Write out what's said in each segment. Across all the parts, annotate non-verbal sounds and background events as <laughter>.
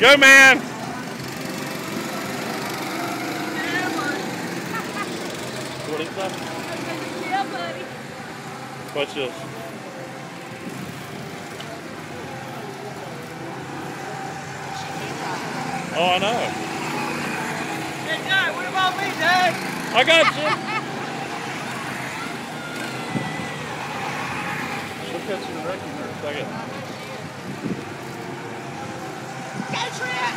Go, man! What is that? Yeah, buddy. Watch this. Oh, I know. Hey, Dad, what about me, Dad? I got you. <laughs> She'll catch you in a wrecking here in a second. Go, Trent!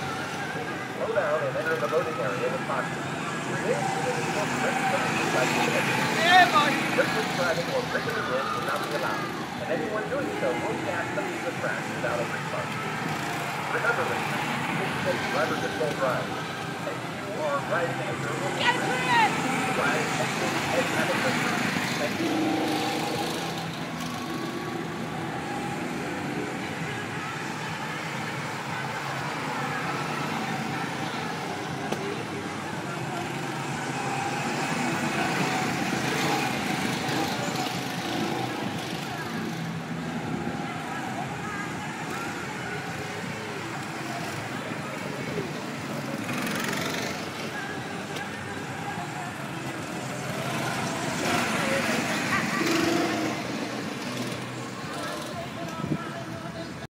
Slow down and enter the loading area with caution. The. Reckless driving or breaking the wind will not be allowed, and anyone doing so will be asked to leave the track without a refund. Remember, listeners, please take driver control drive. And you are riding. Ride have a. Thank you.